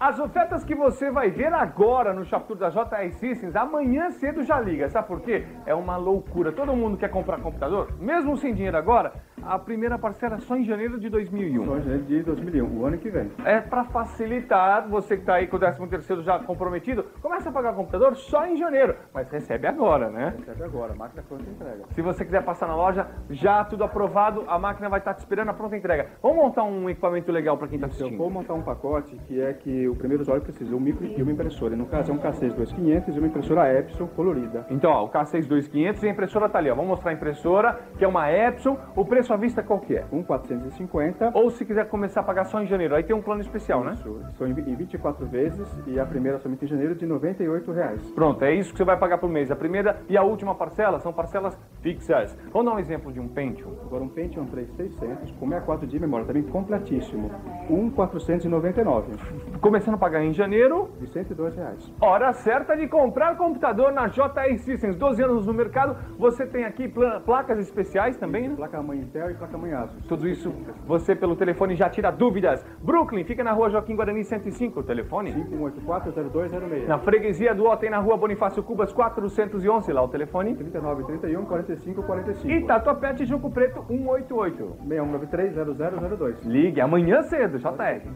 As ofertas que você vai ver agora no Shop Tour da JR Systems, amanhã cedo já liga. Sabe por quê? É uma loucura. Todo mundo quer comprar computador, mesmo sem dinheiro agora. A primeira parcela é só em janeiro de 2001. Só em janeiro de 2001, o ano que vem. É para facilitar, você que está aí com o 13 terceiro já comprometido, começa a pagar computador só em janeiro, mas recebe agora, né? Recebe agora, máquina pronta entrega. Se você quiser passar na loja, já tudo aprovado, a máquina vai estar te esperando a pronta entrega. Vamos montar um equipamento legal para quem está Então, eu assistindo. vou montar um pacote que é que o primeiro usuário precisa, um micro e uma impressora. No caso é um K6 2500 e uma impressora Epson colorida. Então, ó, o K62500 e a impressora tá ali, ó. Vamos mostrar a impressora, que é uma Epson. O preço à vista qual que é? Um 450. Ou se quiser começar a pagar só em janeiro, aí tem um plano especial, né? Isso, em 24 vezes e a primeira somente em janeiro de 98 reais. Pronto, é isso que você vai pagar por mês. A primeira e a última parcela são parcelas fixas. Vamos dar um exemplo de um Pentium. Agora um Pentium 3600 com 64 de memória, também completíssimo. Um 499 Começando a pagar em janeiro, de 102 reais. hora certa de comprar computador na JR Systems. 12 anos no mercado, você tem aqui pla- placas especiais também, né? Placa mãe Intel e placa mãe Asus. Tudo isso você pelo telefone já tira dúvidas. Brooklyn, fica na rua Joaquim Guarani 105, o telefone. 51840206. Na freguesia do Ó tem na rua Bonifácio Cubas 411, lá o telefone. 39 31 45 45. E Tatuapé Tijuco Preto 188. 6193 0002. Ligue amanhã cedo, JR.